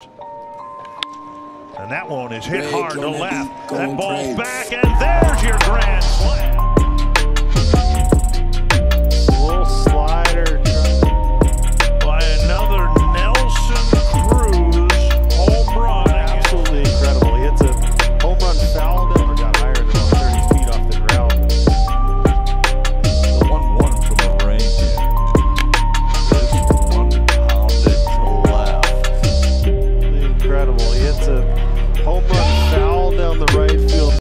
And that one is hit hard to left. That ball's back, and there's your grand slam. incredible. It's a home run.